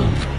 Brooklyn.